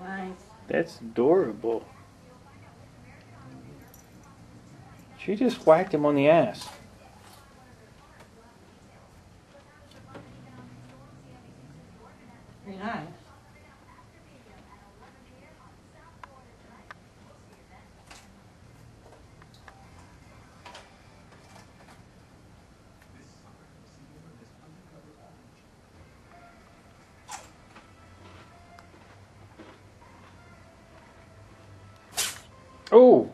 nice. That's adorable. She just whacked him on the ass. Very nice. Oh,